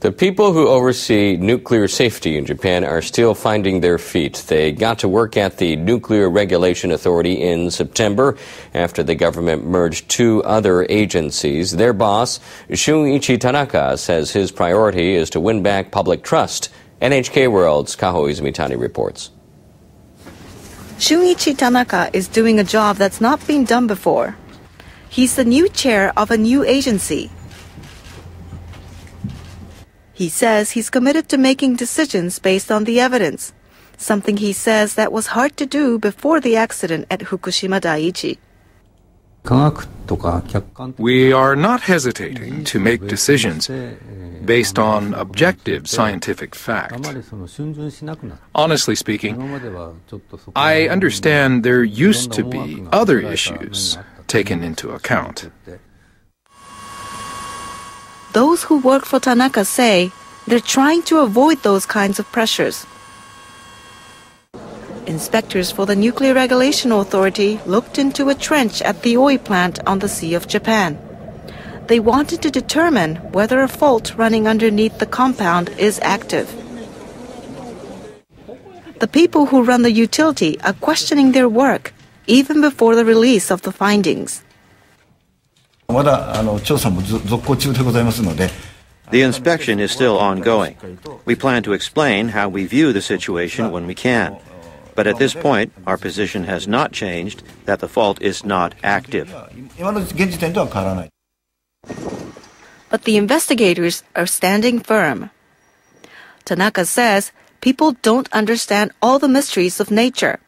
The people who oversee nuclear safety in Japan are still finding their feet. They got to work at the Nuclear Regulation Authority in September after the government merged two other agencies. Their boss, Shunichi Tanaka, says his priority is to win back public trust. NHK World's Kaho Izumitani reports. Shunichi Tanaka is doing a job that's not been done before. He's the new chair of a new agency, he says he's committed to making decisions based on the evidence, something he says that was hard to do before the accident at Fukushima Daiichi. We are not hesitating to make decisions based on objective scientific fact. Honestly speaking, I understand there used to be other issues taken into account. Those who work for Tanaka say they're trying to avoid those kinds of pressures. Inspectors for the Nuclear Regulation Authority looked into a trench at the Oi plant on the Sea of Japan. They wanted to determine whether a fault running underneath the compound is active. The people who run the utility are questioning their work even before the release of the findings. The inspection is still ongoing. We plan to explain how we view the situation when we can. But at this point, our position has not changed that the fault is not active. But the investigators are standing firm. Tanaka says people don't understand all the mysteries of nature.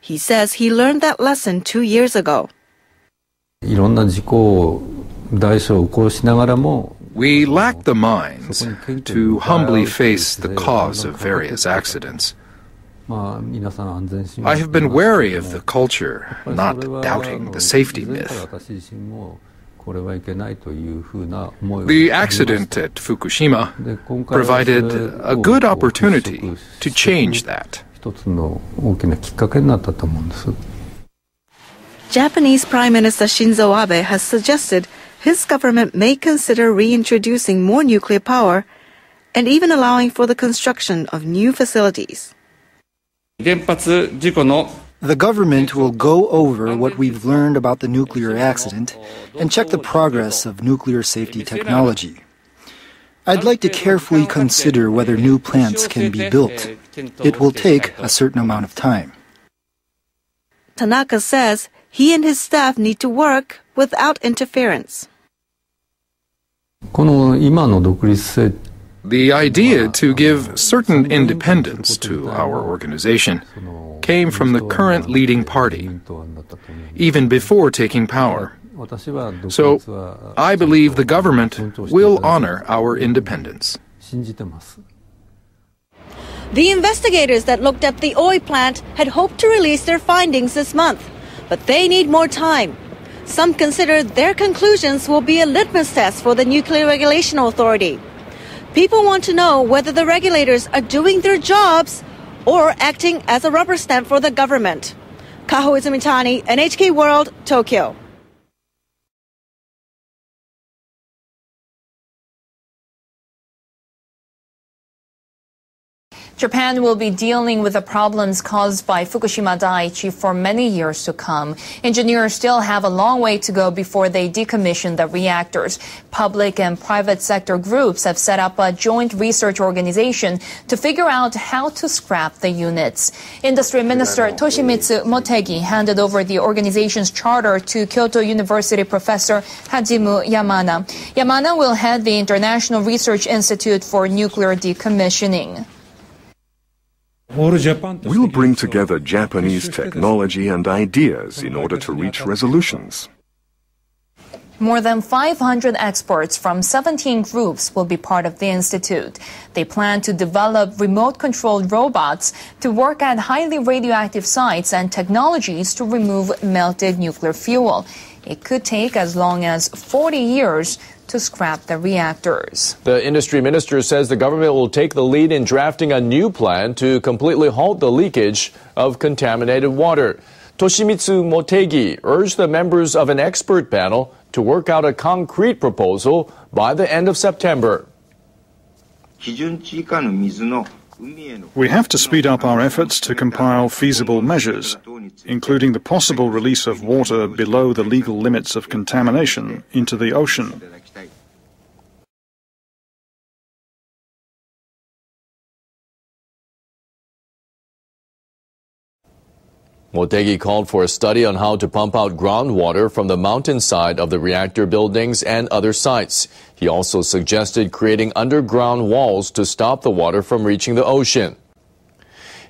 He says he learned that lesson two years ago. We lack the minds to humbly face the cause of various accidents. I have been wary of the culture, not doubting the safety myth. The accident at Fukushima provided a good opportunity to change that. Japanese Prime Minister Shinzo Abe has suggested his government may consider reintroducing more nuclear power and even allowing for the construction of new facilities. The government will go over what we've learned about the nuclear accident and check the progress of nuclear safety technology. I'd like to carefully consider whether new plants can be built. It will take a certain amount of time. Tanaka says he and his staff need to work without interference. The idea to give certain independence to our organization came from the current leading party, even before taking power. So, I believe the government will honor our independence. The investigators that looked at the Oi plant had hoped to release their findings this month but they need more time. Some consider their conclusions will be a litmus test for the Nuclear Regulation Authority. People want to know whether the regulators are doing their jobs or acting as a rubber stamp for the government. Kaho Izumitani, NHK World, Tokyo. Japan will be dealing with the problems caused by Fukushima Daiichi for many years to come. Engineers still have a long way to go before they decommission the reactors. Public and private sector groups have set up a joint research organization to figure out how to scrap the units. Industry Minister Toshimitsu Motegi handed over the organization's charter to Kyoto University professor Hajimu Yamana. Yamana will head the International Research Institute for Nuclear Decommissioning. We'll bring together Japanese technology and ideas in order to reach resolutions. More than 500 experts from 17 groups will be part of the institute. They plan to develop remote controlled robots to work at highly radioactive sites and technologies to remove melted nuclear fuel. It could take as long as 40 years to scrap the reactors. The industry minister says the government will take the lead in drafting a new plan to completely halt the leakage of contaminated water. Toshimitsu Motegi urged the members of an expert panel to work out a concrete proposal by the end of September. We have to speed up our efforts to compile feasible measures, including the possible release of water below the legal limits of contamination into the ocean. Motegi called for a study on how to pump out groundwater from the mountainside of the reactor buildings and other sites. He also suggested creating underground walls to stop the water from reaching the ocean.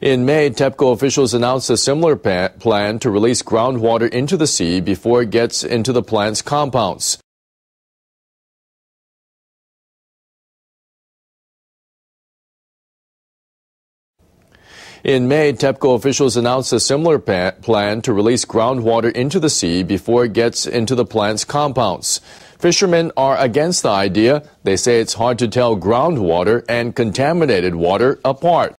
In May, TEPCO officials announced a similar plan to release groundwater into the sea before it gets into the plant's compounds. In May, TEPCO officials announced a similar plan to release groundwater into the sea before it gets into the plant's compounds. Fishermen are against the idea. They say it's hard to tell groundwater and contaminated water apart.